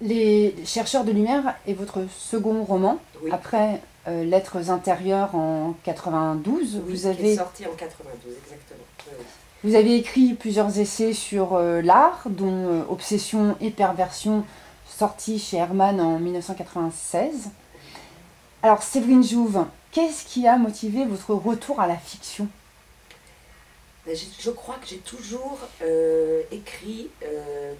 Les chercheurs de lumière est votre second roman, Oui. après euh, Lettres intérieures en 92. Oui, vous, qui avez, est sorti en 92, exactement. Oui, vous avez écrit plusieurs essais sur euh, l'art, dont euh, Obsession et perversion, sorti chez Hermann en 1996. Alors Séverine Jouve, qu'est-ce qui a motivé votre retour à la fiction? Ben, Je crois que j'ai toujours écrit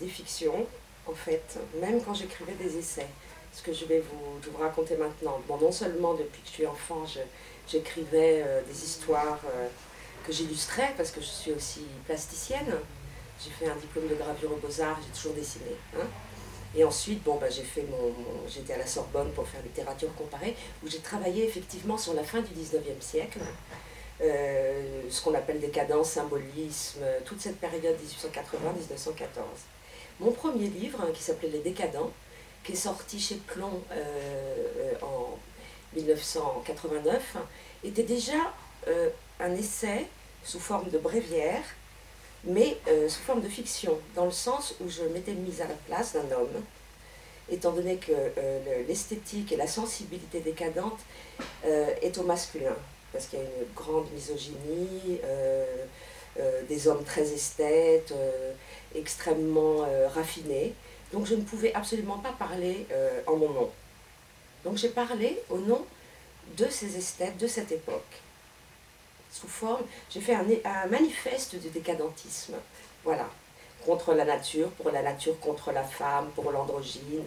des fictions, en fait, même quand j'écrivais des essais. Ce que je vais vous, raconter maintenant. Bon, non seulement depuis que je suis enfant, j'écrivais euh, des histoires euh, que j'illustrais, parce que je suis aussi plasticienne. J'ai fait un diplôme de gravure aux beaux-arts, j'ai toujours dessiné. hein. Et ensuite, bon, fait mon, j'étais à la Sorbonne pour faire littérature comparée, où j'ai travaillé effectivement sur la fin du 19e siècle euh, ce qu'on appelle décadence, symbolisme, toute cette période 1880-1914. Mon premier livre, hein, qui s'appelait Les Décadents, qui est sorti chez Plomb euh, euh, en 1989, était déjà euh, un essai sous forme de bréviaire, mais sous forme de fiction, dans le sens où je m'étais mise à la place d'un homme, étant donné que le- l'esthétique et la sensibilité décadente est au masculin parce qu'il y a une grande misogynie, des hommes très esthètes, euh, extrêmement euh, raffinés. Donc je ne pouvais absolument pas parler euh, en mon nom. Donc j'ai parlé au nom de ces esthètes de cette époque. Sous forme, j'ai fait un, un manifeste du décadentisme. Voilà. Contre la nature, pour la nature, contre la femme, pour l'androgyne,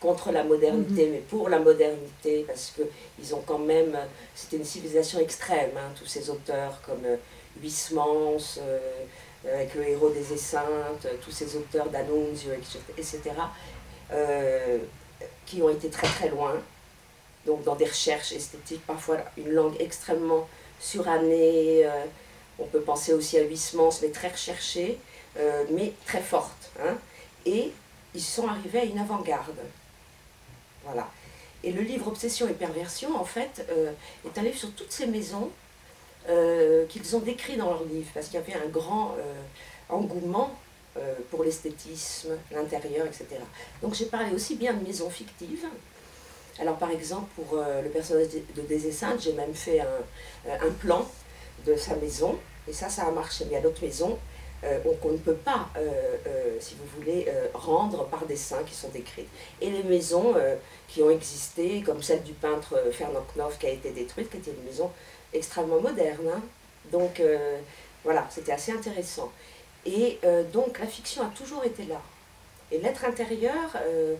contre la modernité, mais pour la modernité, parce que ils ont quand même, c'était une civilisation extrême, hein, tous ces auteurs comme euh, Huysmans, euh, avec le héros des Esseintes, euh, tous ces auteurs d'Annunzio, etc., euh, qui ont été très très loin, donc dans des recherches esthétiques, parfois une langue extrêmement surannée, on peut penser aussi à Huysmans, mais très recherchée, mais très forte. hein. et ils sont arrivés à une avant-garde. Voilà. Et le livre Obsession et Perversion, en fait, est un livre sur toutes ces maisons euh, qu'ils ont décrit dans leur livre, parce qu'il y avait un grand euh, engouement euh, pour l'esthétisme, l'intérieur, etc. Donc j'ai parlé aussi bien de maisons fictives. Alors par exemple, pour le personnage de Désesseintes, j'ai même fait un, plan de sa maison, et ça, ça a marché. Mais il y a d'autres maisons qu'on ne peut pas, si vous voulez, rendre par dessins qui sont décrites. Et les maisons qui ont existé, comme celle du peintre Fernand Knopf qui a été détruite, qui était une maison extrêmement moderne. hein. Donc euh, voilà, c'était assez intéressant. Et euh, donc la fiction a toujours été là. Et L'être intérieur, euh,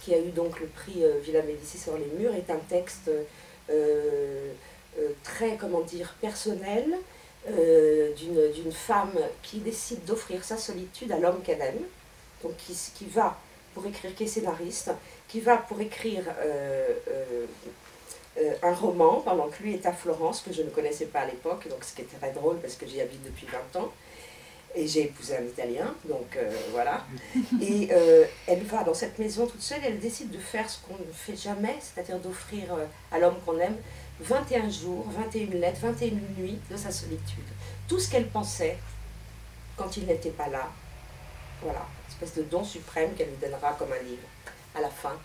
qui a eu donc le prix Villa Médicis sur les murs, est un texte très, comment dire, personnel, d'une femme qui décide d'offrir sa solitude à l'homme qu'elle aime, donc qui, qui va pour écrire, qui est scénariste, qui va pour écrire euh, un roman pendant que lui est à Florence, que je ne connaissais pas à l'époque, donc ce qui est très drôle parce que j'y habite depuis 20 ans. Et j'ai épousé un Italien, donc euh, voilà. Et euh, elle va dans cette maison toute seule, elle décide de faire ce qu'on ne fait jamais, c'est-à-dire d'offrir à l'homme qu'on aime 21 jours, 21 lettres, 21 nuits de sa solitude. Tout ce qu'elle pensait quand il n'était pas là, voilà, espèce de don suprême qu'elle lui donnera comme un livre à la fin.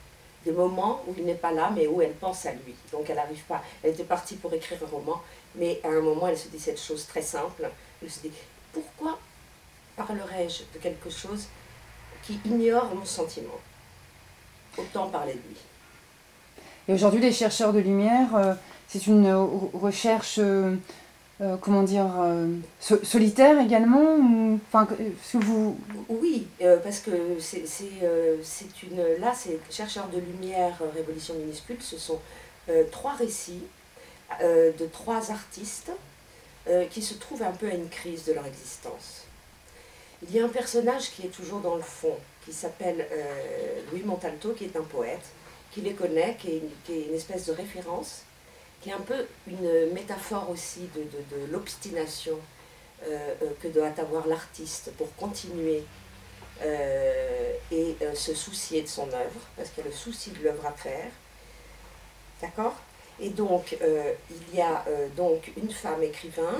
Des moments où il n'est pas là, mais où elle pense à lui. Donc elle n'arrive pas. Elle était partie pour écrire un roman, mais à un moment, elle se dit cette chose très simple. Elle se dit pourquoi parlerais-je de quelque chose qui ignore mon sentiment? Autant parler de lui. Et aujourd'hui, les chercheurs de lumière, euh, c'est une euh, recherche, euh, euh, comment dire, euh, so- solitaire également. Oui, euh, parce que c'est une. Là, c'est Chercheurs de lumière, Révolution minuscule. Ce sont trois récits de trois artistes qui se trouvent un peu à une crise de leur existence. Il y a un personnage qui est toujours dans le fond, qui s'appelle Louis Montalto, qui est un poète, qui les connaît, qui est une espèce de référence, qui est un peu une métaphore aussi de, de- l'obstination euh, euh, que doit avoir l'artiste pour continuer euh, et se soucier de son œuvre, parce qu'il y a le souci de l'œuvre à faire. D'accord? Et donc, il y a donc une femme écrivain,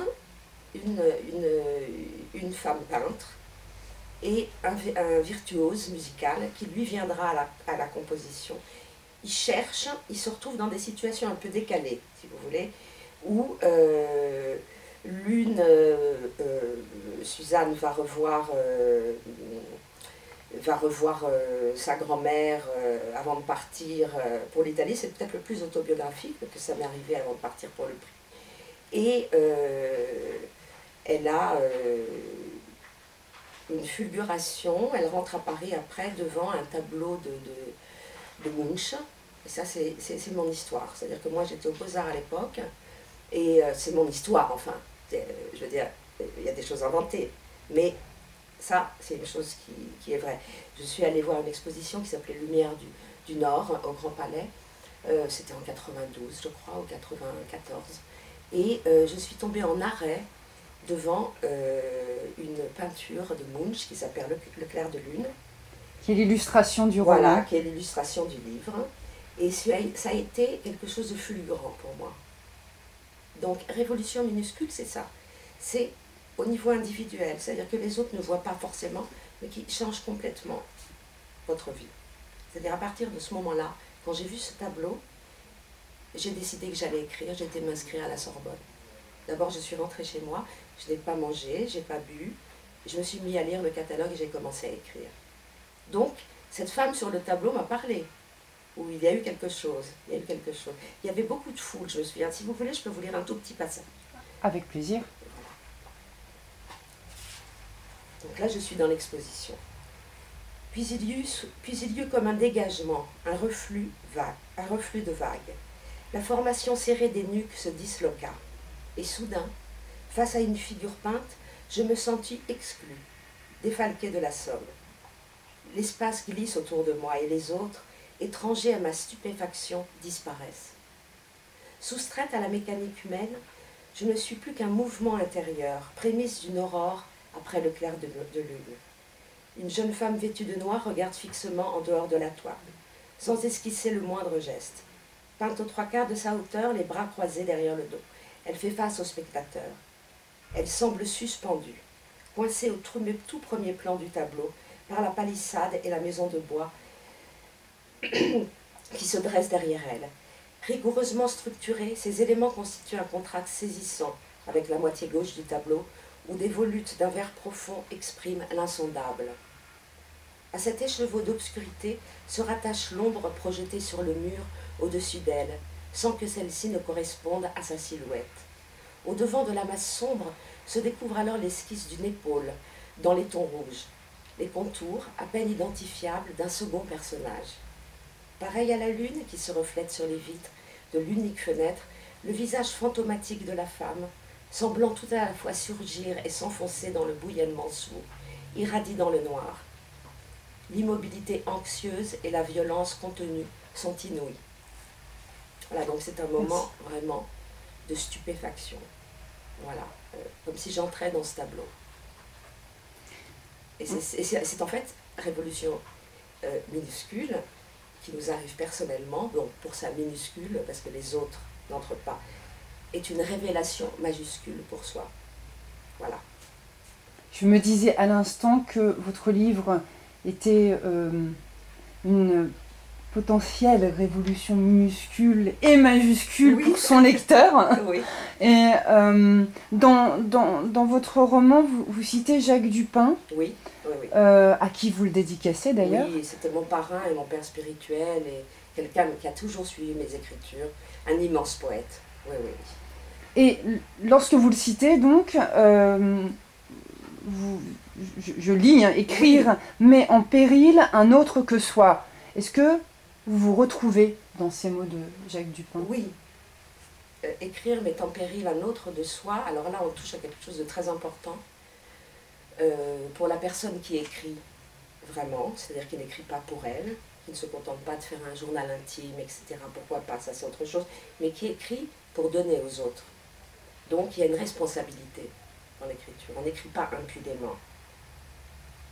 une, une, une femme peintre, et un, virtuose musical qui lui viendra à la, composition. Il cherche, il se retrouve dans des situations un peu décalées, si vous voulez, où euh, l'une, euh, euh, Suzanne va revoir, va revoir sa grand-mère avant de partir pour l'Italie. C'est peut-être le plus autobiographique que ça m'est arrivé avant de partir pour le prix. Et elle a une fulguration. Elle rentre à Paris après devant un tableau de, de Munch. Ça, c'est mon histoire. C'est-à-dire que moi, j'étais au Beaux-Arts à l'époque. Et euh, c'est mon histoire, enfin. Je veux dire, il y a des choses inventées. Mais ça, c'est une chose qui, qui, est vraie. Je suis allée voir une exposition qui s'appelait Lumière du, du, Nord au Grand Palais. Euh, c'était en 92, je crois, ou 94. Et euh, je suis tombée en arrêt devant euh, une peinture de Munch qui s'appelle le, clair de lune. Qui est l'illustration du roman. Voilà, qui est l'illustration du livre. Et ça a été quelque chose de fulgurant pour moi. Donc, révolution minuscule, c'est ça. C'est au niveau individuel, c'est-à-dire que les autres ne voient pas forcément, mais qui changent complètement votre vie. C'est-à-dire à partir de ce moment-là, quand j'ai vu ce tableau, j'ai décidé que j'allais écrire, j'étais m'inscrire à la Sorbonne. D'abord, je suis rentrée chez moi, je n'ai pas mangé, j'ai pas bu. Je me suis mis à lire le catalogue et j'ai commencé à écrire. Donc, cette femme sur le tableau m'a parlé, où il y a eu quelque chose. Il y a eu quelque chose. Il y avait beaucoup de foule, je me souviens. Si vous voulez, je peux vous lire un tout petit passage. Avec plaisir. Donc là, je suis dans l'exposition. Puis il, y eut, puis il y eut comme un dégagement, un reflux vague, un reflux de vagues. La formation serrée des nuques se disloqua. Et soudain, Face à une figure peinte, je me sentis exclu, défalqué de la somme. L'espace glisse autour de moi et les autres, étrangers à ma stupéfaction, disparaissent. Soustraite à la mécanique humaine, je ne suis plus qu'un mouvement intérieur, prémisse d'une aurore après le clair de, de lune. Une jeune femme vêtue de noir regarde fixement en dehors de la toile, sans esquisser le moindre geste. Peinte aux trois quarts de sa hauteur, les bras croisés derrière le dos. Elle fait face au spectateur. Elle semble suspendue, coincée au tout premier plan du tableau par la palissade et la maison de bois qui se dressent derrière elle. Rigoureusement structurés, ces éléments constituent un contraste saisissant avec la moitié gauche du tableau, où des volutes d'un vert profond expriment l'insondable. À cet écheveau d'obscurité se rattache l'ombre projetée sur le mur au-dessus d'elle, sans que celle-ci ne corresponde à sa silhouette. Au devant de la masse sombre se découvre alors l'esquisse d'une épaule dans les tons rouges, les contours à peine identifiables d'un second personnage. Pareil à la lune qui se reflète sur les vitres de l'unique fenêtre, le visage fantomatique de la femme, semblant tout à la fois surgir et s'enfoncer dans le bouillonnement sourd, irradie dans le noir. L'immobilité anxieuse et la violence contenue sont inouïes. Voilà, donc c'est un moment vraiment de stupéfaction. Voilà, euh, comme si j'entrais dans ce tableau. Et c'est en fait révolution euh, minuscule qui nous arrive personnellement, donc pour ça minuscule, parce que les autres n'entrent pas, est une révélation majuscule pour soi. Voilà. Je me disais à l'instant que votre livre était euh, une potentielle révolution minuscule et majuscule pour son lecteur. Et euh, dans, dans, dans, votre roman, vous, vous, citez Jacques Dupin, oui. Euh, à qui vous le dédicacez d'ailleurs. Oui, c'était mon parrain et mon père spirituel et quelqu'un qui a toujours suivi mes écritures, un immense poète. Oui, oui. Et lorsque vous le citez, donc, euh, vous, je, lis, hein, écrire, mais en péril un autre que soi. Est-ce que vous vous retrouvez dans ces mots de Jacques Dupin Oui. Euh, écrire met en péril un autre de soi. Alors là, on touche à quelque chose de très important. Euh, pour la personne qui écrit vraiment, c'est-à-dire qui n'écrit pas pour elle, qui ne se contente pas de faire un journal intime, etc. Pourquoi pas, ça c'est autre chose, mais qui écrit pour donner aux autres. Donc il y a une responsabilité dans l'écriture. On n'écrit pas impunément.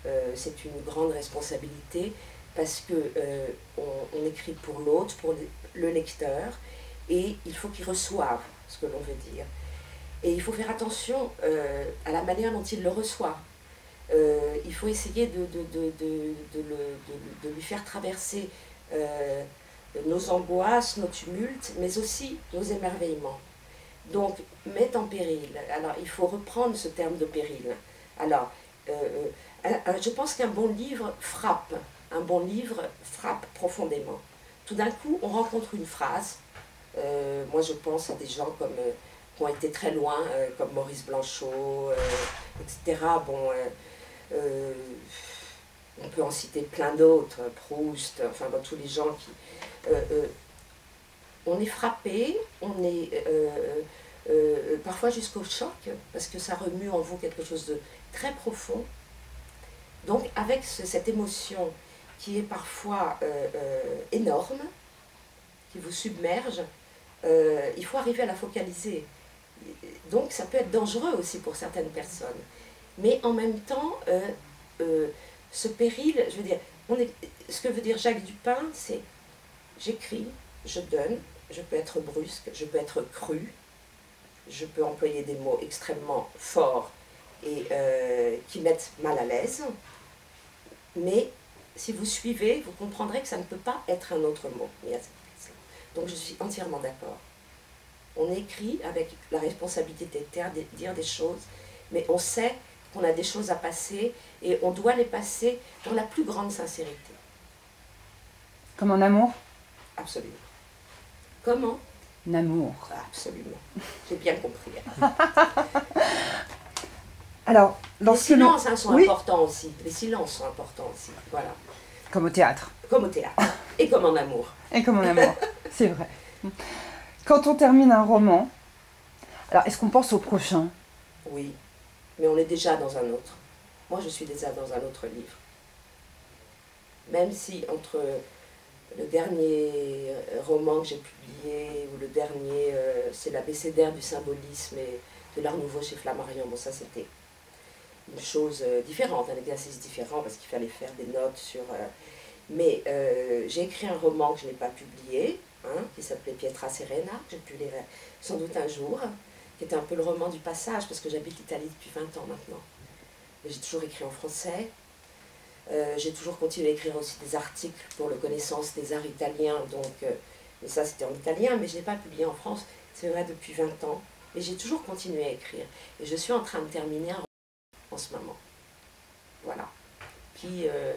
Euh, c'est une grande responsabilité parce que euh, on, écrit pour l'autre, pour le lecteur, et il faut qu'il reçoive ce que l'on veut dire. Et il faut faire attention euh, à la manière dont il le reçoit. euh, il faut essayer de, de, de, lui faire traverser nos angoisses, nos tumultes, mais aussi nos émerveillements. Donc, mettre en péril. Alors, il faut reprendre ce terme de péril. Alors, je pense qu'un bon livre frappe. Un bon livre frappe profondément. Tout d'un coup, on rencontre une phrase. moi, je pense à des gens comme qui ont été très loin, comme Maurice Blanchot, etc. Bon, euh, on peut en citer plein d'autres, Proust, enfin tous les gens qui... Euh, euh, on est frappé, on est parfois jusqu'au choc, parce que ça remue en vous quelque chose de très profond. Donc avec cette émotion qui est parfois énorme, qui vous submerge, il faut arriver à la focaliser. Donc ça peut être dangereux aussi pour certaines personnes. Mais en même temps, euh, euh, ce péril, je veux dire, on est, ce que veut dire Jacques Dupin, c'est j'écris, je donne, je peux être brusque, je peux être cru, je peux employer des mots extrêmement forts et euh, qui mettent mal à l'aise, mais si vous suivez, vous comprendrez que ça ne peut pas être un autre mot. Donc je suis entièrement d'accord. On écrit avec la responsabilité de dire des choses, mais on sait on a des choses à passer et on doit les passer dans la plus grande sincérité. Comme en amour? Absolument. Comment? En amour. Absolument. J'ai bien compris. Alors, les silences hein, sont importants aussi. Les silences sont importants aussi. Voilà. Comme au théâtre. Comme au théâtre. Et comme en amour. Et comme en amour. C'est vrai. Quand on termine un roman, alors est-ce qu'on pense au prochain? Oui mais on est déjà dans un autre. Moi, je suis déjà dans un autre livre. Même si entre le dernier roman que j'ai publié, ou le dernier, euh, c'est l'abécédaire du symbolisme et de l'art nouveau chez Flammarion, bon ça c'était une chose euh, différente, un exercice différent, parce qu'il fallait faire des notes sur... Euh, mais j'ai écrit un roman que je n'ai pas publié, hein, qui s'appelait Pietra Serena, que j'ai pu lire sans doute un jour, qui était un peu le roman du passage, parce que j'habite l'Italie depuis 20 ans maintenant. J'ai toujours écrit en français. Euh, j'ai toujours continué à écrire aussi des articles pour le connaissance des arts italiens, donc euh, ça c'était en italien, mais je n'ai pas publié en France, c'est vrai, depuis 20 ans. Et j'ai toujours continué à écrire. Et je suis en train de terminer un en ce moment. Voilà. Qui euh,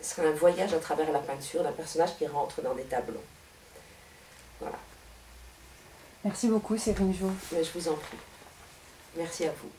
sera un voyage à travers la peinture d'un personnage qui rentre dans des tableaux. Voilà. Merci beaucoup, Séverine Jo. Mais je vous en prie. Merci à vous.